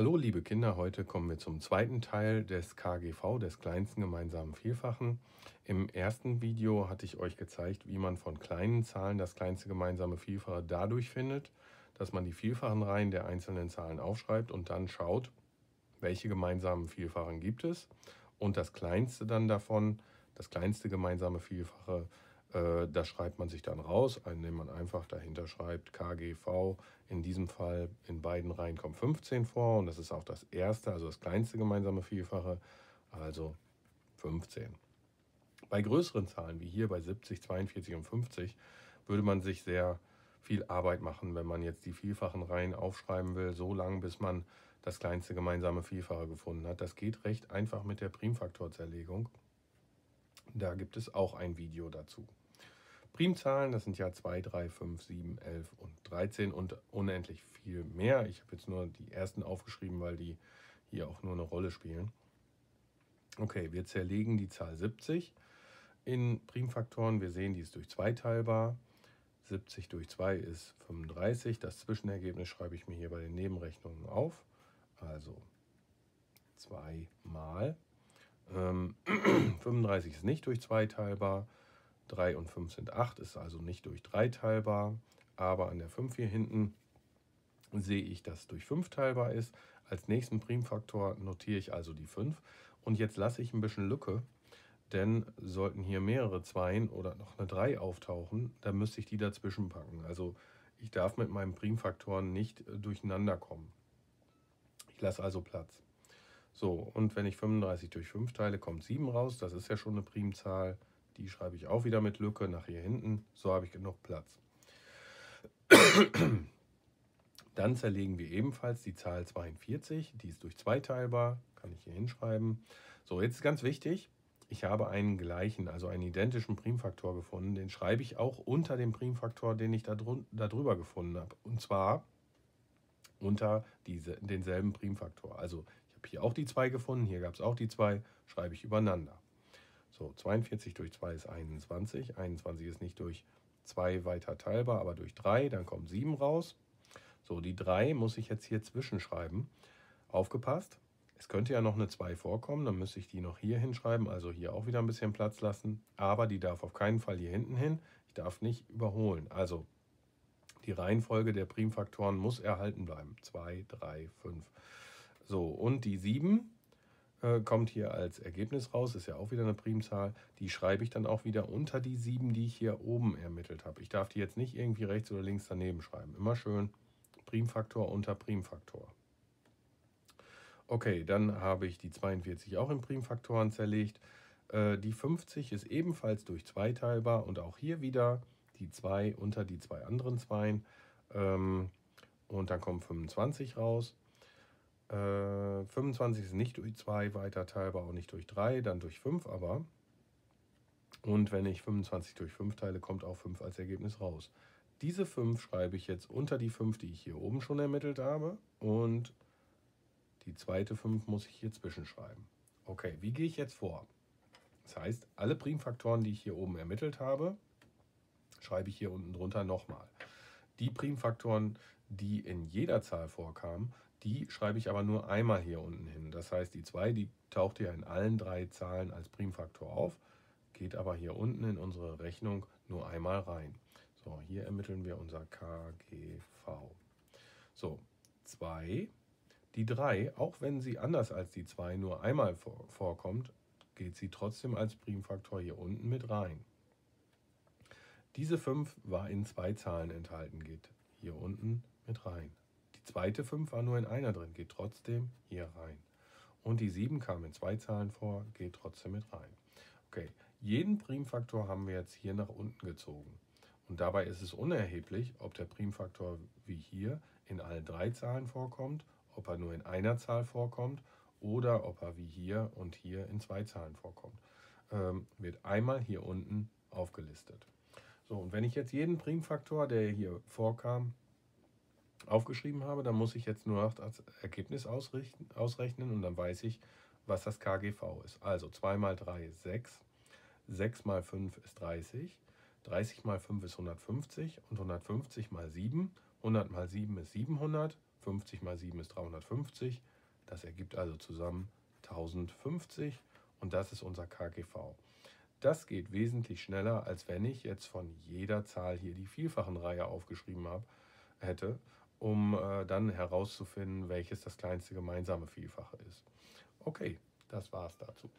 Hallo liebe Kinder, heute kommen wir zum zweiten Teil des KGV, des kleinsten gemeinsamen Vielfachen. Im ersten Video hatte ich euch gezeigt, wie man von kleinen Zahlen das kleinste gemeinsame Vielfache dadurch findet, dass man die vielfachen Reihen der einzelnen Zahlen aufschreibt und dann schaut, welche gemeinsamen Vielfachen gibt es und das kleinste dann davon, das kleinste gemeinsame Vielfache, das schreibt man sich dann raus, indem man einfach dahinter schreibt KGV. In diesem Fall in beiden Reihen kommt 15 vor und das ist auch das erste, also das kleinste gemeinsame Vielfache, also 15. Bei größeren Zahlen wie hier bei 70, 42 und 50 würde man sich sehr viel Arbeit machen, wenn man jetzt die vielfachen Reihen aufschreiben will, so lange bis man das kleinste gemeinsame Vielfache gefunden hat. Das geht recht einfach mit der Primfaktorzerlegung. Da gibt es auch ein Video dazu. Primzahlen, das sind ja 2, 3, 5, 7, 11 und 13 und unendlich viel mehr. Ich habe jetzt nur die ersten aufgeschrieben, weil die hier auch nur eine Rolle spielen. Okay, wir zerlegen die Zahl 70 in Primfaktoren. Wir sehen, die ist durch 2 teilbar. 70 durch 2 ist 35. Das Zwischenergebnis schreibe ich mir hier bei den Nebenrechnungen auf. Also 2 mal. Ähm, 35 ist nicht durch 2 teilbar. 3 und 5 sind 8, ist also nicht durch 3 teilbar. Aber an der 5 hier hinten sehe ich, dass durch 5 teilbar ist. Als nächsten Primfaktor notiere ich also die 5. Und jetzt lasse ich ein bisschen Lücke, denn sollten hier mehrere 2 oder noch eine 3 auftauchen, dann müsste ich die dazwischen packen. Also ich darf mit meinen Primfaktoren nicht äh, durcheinander kommen. Ich lasse also Platz. So, und wenn ich 35 durch 5 teile, kommt 7 raus. Das ist ja schon eine Primzahl. Die schreibe ich auch wieder mit Lücke nach hier hinten. So habe ich genug Platz. Dann zerlegen wir ebenfalls die Zahl 42. Die ist durch 2 teilbar. Kann ich hier hinschreiben. So, jetzt ist ganz wichtig. Ich habe einen gleichen, also einen identischen Primfaktor gefunden. Den schreibe ich auch unter dem Primfaktor, den ich da, da drüber gefunden habe. Und zwar unter diese, denselben Primfaktor. Also ich habe hier auch die 2 gefunden, hier gab es auch die 2, schreibe ich übereinander. So, 42 durch 2 ist 21. 21 ist nicht durch 2 weiter teilbar, aber durch 3. Dann kommt 7 raus. So, die 3 muss ich jetzt hier zwischenschreiben. Aufgepasst, es könnte ja noch eine 2 vorkommen, dann müsste ich die noch hier hinschreiben, also hier auch wieder ein bisschen Platz lassen. Aber die darf auf keinen Fall hier hinten hin. Ich darf nicht überholen. Also die Reihenfolge der Primfaktoren muss erhalten bleiben. 2, 3, 5. So, und die 7 äh, kommt hier als Ergebnis raus, ist ja auch wieder eine Primzahl. Die schreibe ich dann auch wieder unter die 7, die ich hier oben ermittelt habe. Ich darf die jetzt nicht irgendwie rechts oder links daneben schreiben. Immer schön Primfaktor unter Primfaktor. Okay, dann habe ich die 42 auch in Primfaktoren zerlegt. Äh, die 50 ist ebenfalls durch 2 teilbar und auch hier wieder die 2 unter die zwei anderen 2. Ähm, und dann kommt 25 raus. 25 äh, ist nicht durch 2 weiter teilbar, auch nicht durch 3, dann durch 5 aber. Und wenn ich 25 durch 5 teile, kommt auch 5 als Ergebnis raus. Diese 5 schreibe ich jetzt unter die 5, die ich hier oben schon ermittelt habe. Und die zweite 5 muss ich hier zwischenschreiben. Okay, wie gehe ich jetzt vor? Das heißt, alle Primfaktoren, die ich hier oben ermittelt habe, schreibe ich hier unten drunter nochmal. Die Primfaktoren, die in jeder Zahl vorkamen, die schreibe ich aber nur einmal hier unten hin. Das heißt, die 2, die taucht ja in allen drei Zahlen als Primfaktor auf, geht aber hier unten in unsere Rechnung nur einmal rein. So, hier ermitteln wir unser KGV. So, 2. Die 3, auch wenn sie anders als die 2 nur einmal vorkommt, geht sie trotzdem als Primfaktor hier unten mit rein. Diese 5 war in zwei Zahlen enthalten, geht hier unten mit rein. Zweite 5 war nur in einer drin, geht trotzdem hier rein. Und die 7 kam in zwei Zahlen vor, geht trotzdem mit rein. Okay, jeden Primfaktor haben wir jetzt hier nach unten gezogen. Und dabei ist es unerheblich, ob der Primfaktor wie hier in allen drei Zahlen vorkommt, ob er nur in einer Zahl vorkommt oder ob er wie hier und hier in zwei Zahlen vorkommt. Ähm, wird einmal hier unten aufgelistet. So, und wenn ich jetzt jeden Primfaktor, der hier vorkam, aufgeschrieben habe. dann muss ich jetzt nur noch das Ergebnis ausrechnen und dann weiß ich, was das KGV ist. Also 2 mal 3 ist 6, 6 mal 5 ist 30, 30 mal 5 ist 150 und 150 mal 7, 100 mal 7 ist 700, 50 mal 7 ist 350. Das ergibt also zusammen 1050 und das ist unser KGV. Das geht wesentlich schneller, als wenn ich jetzt von jeder Zahl hier die Vielfachen Reihe aufgeschrieben habe, hätte um äh, dann herauszufinden, welches das kleinste gemeinsame Vielfache ist. Okay, das war's dazu.